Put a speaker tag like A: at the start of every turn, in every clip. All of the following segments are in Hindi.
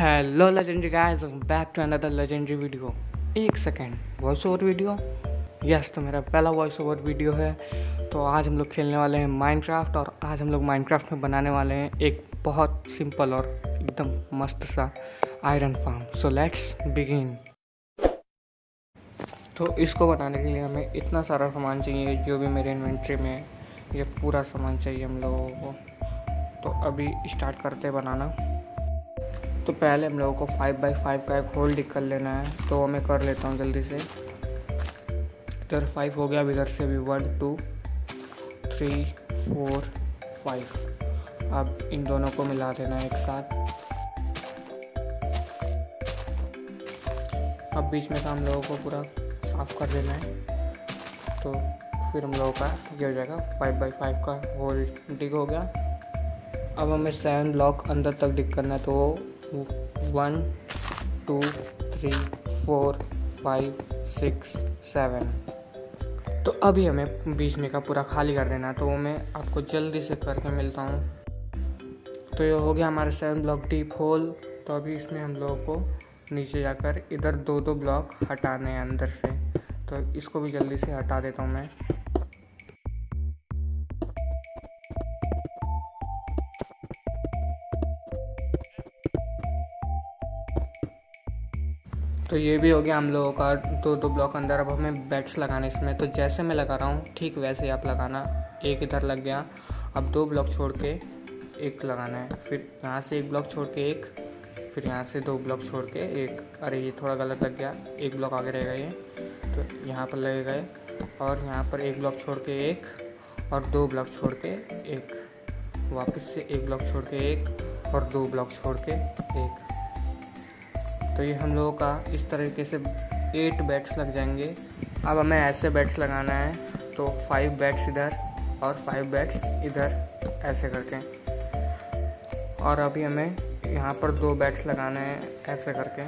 A: Hello legendary guys back to another legendary video एक second voice over video yes तो मेरा पहला वॉइस ओवर वीडियो है। तो आज हम लोग खेलने वाले हैं माइनक्राफ्ट और आज हम लोग माइनक्राफ्ट में बनाने वाले हैं एक बहुत सिंपल और एकदम मस्त सा iron farm so let's begin तो इसको बनाने के लिए हमें इतना सारा सामान चाहिए, जो भी मेरे इन्वेंट्री में ये पूरा सामान चाहिए हम लोगों को। तो अभी स्टार्ट करते हैं बनाना। तो पहले हम लोगों को फाइव बाई फाइव का एक होल डिक कर लेना है तो मैं कर लेता हूँ जल्दी से। इधर फाइव हो गया, अब इधर से भी one two three four five अब इन दोनों को मिला देना है एक साथ। अब बीच में का हम लोगों को पूरा साफ़ कर देना है तो फिर हम लोगों का ये हो जाएगा फाइव बाई फाइव का होल डिग हो गया। अब हमें सेवन ब्लॉक अंदर तक डिग करना है तो one two three four five six seven तो अभी हमें बीच में का पूरा खाली कर देना है तो वो मैं आपको जल्दी से करके मिलता हूँ। तो ये हो गया हमारे सेवन ब्लॉक डीप होल तो अभी इसमें हम लोगों को नीचे जाकर इधर दो दो ब्लॉक हटाने हैं अंदर से। तो इसको भी जल्दी से हटा देता हूँ मैं। तो ये भी हो गया हम लोगों का दो दो ब्लॉक अंदर। अब हमें बेड्स लगाने इसमें। तो जैसे मैं लगा रहा हूँ, ठीक वैसे ही आप लगाना। एक इधर लग गया। अब दो ब्लॉक छोड़ के एक लगाना है। फिर यहाँ से एक ब्लॉक छोड़ के एक। फिर यहाँ से दो ब्लॉक छोड़ के एक। अरे, ये थोड़ा गलत लग गया। एक ब्लॉक आगे रहेगा ये तो यहाँ पर लगे गए। और यहाँ पर एक ब्लॉक छोड़ के एक। और दो ब्लॉक छोड़ के एक। वापस से एक ब्लॉक छोड़ के एक। और दो ब्लॉक छोड़ के एक। तो ये हम लोगों का इस तरीके से एट बैट्स लग जाएँगे। अब हमें ऐसे बैट्स लगाना है तो फाइव बैट्स इधर और फाइव बैट्स इधर, ऐसे करके। और अभी हमें यहाँ पर दो बैट्स लगाने हैं, ऐसे करके।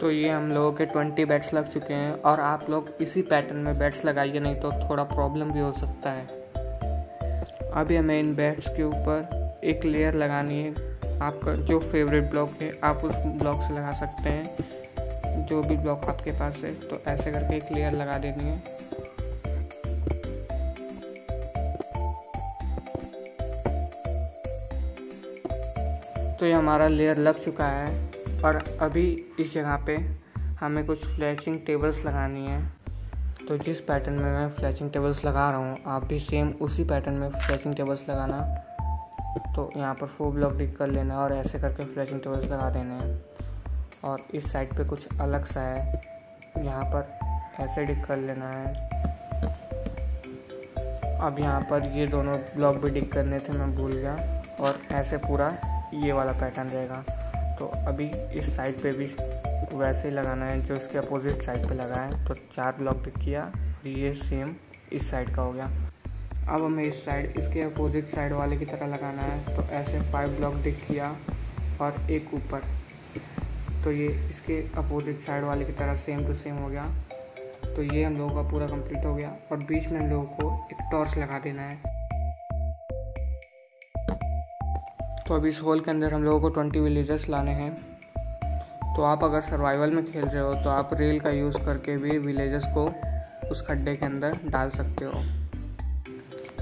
A: तो ये हम लोगों के ट्वेंटी बैट्स लग चुके हैं, और आप लोग इसी पैटर्न में बैट्स लगाइए, नहीं तो थोड़ा प्रॉब्लम भी हो सकता है। अभी हमें इन बैट्स के ऊपर एक लेयर लगानी है। आपका जो फेवरेट ब्लॉक है, आप उस ब्लॉक से लगा सकते हैं। जो भी ब्लॉक आपके पास है तो ऐसे करके एक लेयर लगा देनी है। तो ये हमारा लेयर लग चुका है, और अभी इस जगह पे हमें कुछ फ्लैचिंग टेबल्स लगानी है। तो जिस पैटर्न में मैं फ्लैचिंग टेबल्स लगा रहा हूँ, आप भी सेम उसी पैटर्न में फ्लैचिंग टेबल्स लगाना। तो यहाँ पर फोर ब्लॉक डिक कर लेना है और ऐसे करके फ्लैशिंग टेबल्स लगा देने हैं। और इस साइड पे कुछ अलग सा है। यहाँ पर ऐसे डिक कर लेना है। अब यहाँ पर ये दोनों ब्लॉक भी डिक करने थे, मैं भूल गया। और ऐसे पूरा ये वाला पैटर्न रहेगा। तो अभी इस साइड पे भी वैसे ही लगाना है, जो इसके अपोजिट साइड पे लगा है। तो चार ब्लॉक डिक किया और ये सेम इस साइड का हो गया। अब हमें इस साइड इसके अपोजिट साइड वाले की तरह लगाना है। तो ऐसे फाइव ब्लॉक डिक किया और एक ऊपर। तो ये इसके अपोजिट साइड वाले की तरह सेम टू सेम हो गया। तो ये हम लोगों का पूरा कंप्लीट हो गया और बीच में हम लोगों को एक टॉर्च लगा देना है। तो अभी इस होल के अंदर हम लोगों को ट्वेंटी विलेजर्स लाने हैं। तो आप अगर सर्वाइवल में खेल रहे हो तो आप रेल का यूज़ करके भी विलेजर्स को उस खड्डे के अंदर डाल सकते हो।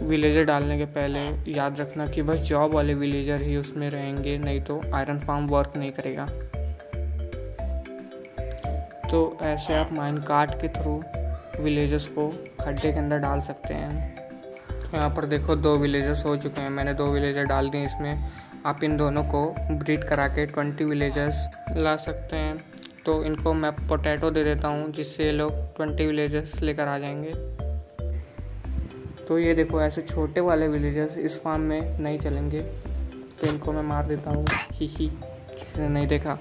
A: विलेजर डालने के पहले याद रखना कि बस जॉब वाले विलेजर ही उसमें रहेंगे, नहीं तो आयरन फार्म वर्क नहीं करेगा। तो ऐसे आप माइन कार्ट के थ्रू विलेजर्स को खड्डे के अंदर डाल सकते हैं। यहाँ पर देखो दो विलेजर्स हो चुके हैं, मैंने दो विलेजर डाल दिए इसमें। आप इन दोनों को ब्रीड करा के ट्वेंटी विलेजर्स ला सकते हैं। तो इनको मैं पोटैटो दे देता हूँ, जिससे ये लोग ट्वेंटी विलेजर्स लेकर आ जाएँगे। तो ये देखो, ऐसे छोटे वाले विलेजर्स इस फार्म में नहीं चलेंगे। तो इनको मैं मार देता हूँ। ही ही। किसी ने नहीं देखा।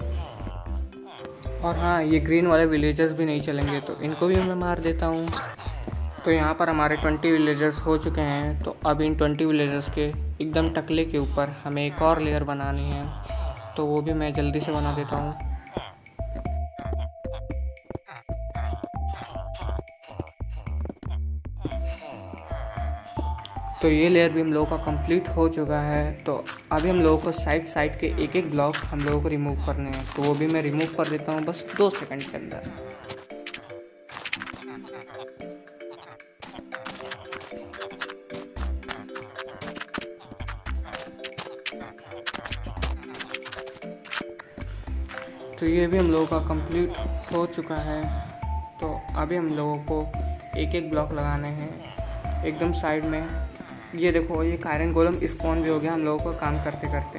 A: और हाँ ये ग्रीन वाले विलेजर्स भी नहीं चलेंगे तो इनको भी मैं मार देता हूँ। तो यहाँ पर हमारे ट्वेंटी विलेजर्स हो चुके हैं। तो अब इन ट्वेंटी विलेजर्स के एकदम टकले के ऊपर हमें एक और लेयर बनानी है। तो वो भी मैं जल्दी से बना देता हूँ। तो ये लेयर भी हम लोगों का कंप्लीट हो चुका है। तो अभी हम लोगों को साइड साइड के एक एक ब्लॉक हम लोगों को रिमूव करने हैं। तो वो भी मैं रिमूव कर देता हूँ बस दो सेकंड के अंदर। तो ये भी हम लोगों का कंप्लीट हो चुका है। तो अभी हम लोगों को एक एक ब्लॉक लगाने हैं। एकदम साइड में। ये देखो, ये आयरन गोलम स्पॉन भी हो गया, हम लोगों को काम करते करते।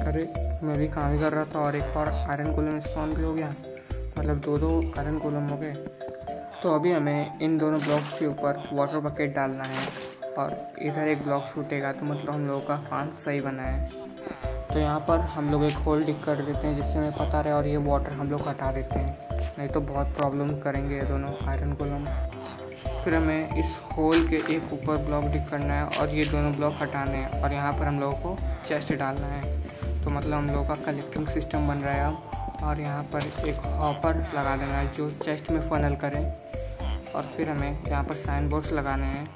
A: अरे, मैं भी काम ही कर रहा था और एक और आयरन गोलम स्पॉन भी हो गया। मतलब दो दो आयरन गोलम हो गए। तो अभी हमें इन दोनों ब्लॉक्स के ऊपर वाटर बकेट डालना है और इधर एक ब्लॉक छूटेगा तो मतलब हम लोगों का फान सही बना है। तो यहाँ पर हम लोग एक होल डिक कर देते हैं, जिससे हमें पता रहे और ये वाटर हम लोग हटा देते हैं। नहीं तो बहुत प्रॉब्लम करेंगे ये दोनों आयरन कोलम फिर हमें इस होल के एक ऊपर ब्लॉक डिक करना है और ये दोनों ब्लॉक हटाने हैं और यहाँ पर हम लोगों को चेस्ट डालना है। तो मतलब हम लोगों का कलेक्टिंग सिस्टम बन रहा है अब और यहाँ पर एक हॉपर लगा देना है जो चेस्ट में फनल करें और फिर हमें यहाँ पर साइन बोर्ड्स लगाने हैं।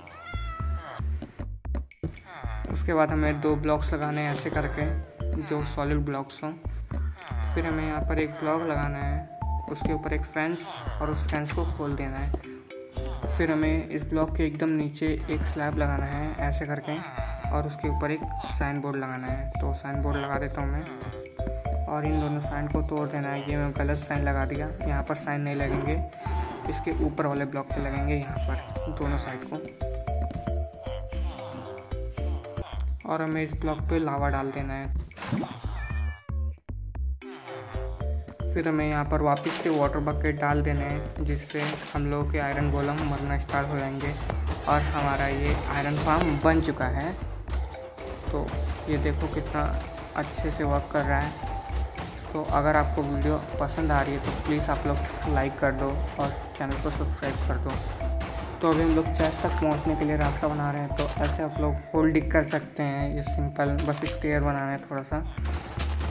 A: उसके बाद हमें दो ब्लॉक्स लगाने हैं ऐसे करके जो सॉलिड ब्लॉक्स हों। फिर हमें यहाँ पर एक ब्लॉक लगाना है, उसके ऊपर एक फेंस और उस फेंस को खोल देना है। फिर हमें इस ब्लॉक के एकदम नीचे एक स्लैब लगाना है, ऐसे करके, और उसके ऊपर एक साइन बोर्ड लगाना है। तो साइन बोर्ड लगा देता हूँ मैं। और इन दोनों साइन को तोड़ देना है। ये मैं गलत साइन लगा दिया। यहाँ पर साइन नहीं लगेंगे। इसके ऊपर वाले ब्लॉक पे लगेंगे यहाँ पर, दोनों साइड को। और हमें इस ब्लॉक पे लावा डाल देना है। फिर हमें यहाँ पर वापस से वाटर बकेट डाल देने हैं, जिससे हम लोग के आयरन गोलम मरना स्टार्ट हो जाएँगे और हमारा ये आयरन फार्म बन चुका है। तो ये देखो कितना अच्छे से वर्क कर रहा है। तो अगर आपको वीडियो पसंद आ रही है तो प्लीज़ आप लोग लाइक कर दो और चैनल को सब्सक्राइब कर दो। तो अभी हम लोग चर्च तक पहुँचने के लिए रास्ता बना रहे हैं तो ऐसे आप लोग होल्ड कर सकते हैं। ये सिंपल बस स्टेयर बनाना है थोड़ा सा।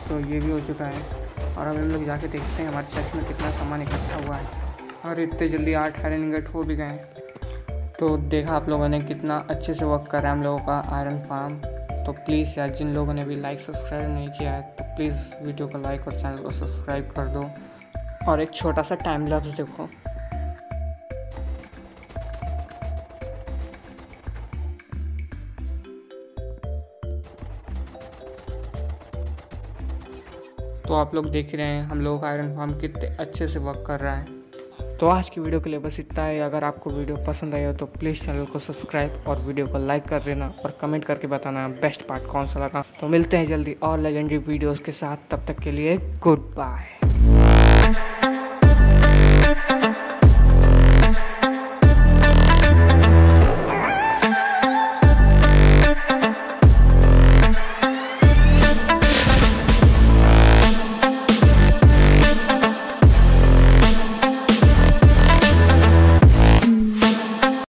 A: तो ये भी हो चुका है। और अब हम लोग जाके देखते हैं हमारे चेस्ट में कितना सामान इकट्ठा हुआ है। और इतने जल्दी आठ आयरन इंगट हो भी गए तो देखा आप लोगों ने कितना अच्छे से वर्क करा है हम लोगों का आयरन फार्म तो प्लीज़ यार, जिन लोगों ने भी लाइक सब्सक्राइब नहीं किया है तो प्लीज़ वीडियो को लाइक और चैनल को सब्सक्राइब कर दो। और एक छोटा सा टाइम लैप्स देखो। तो आप लोग देख रहे हैं, हम लोग आयरन फार्म कितने अच्छे से वर्क कर रहा है। तो आज की वीडियो के लिए बस इतना है। अगर आपको वीडियो पसंद आई हो तो प्लीज़ चैनल को सब्सक्राइब और वीडियो को लाइक कर देना और कमेंट करके बताना बेस्ट पार्ट कौन सा लगा। तो मिलते हैं जल्दी और लेजेंडरी वीडियोस के साथ। तब तक के लिए गुड बाय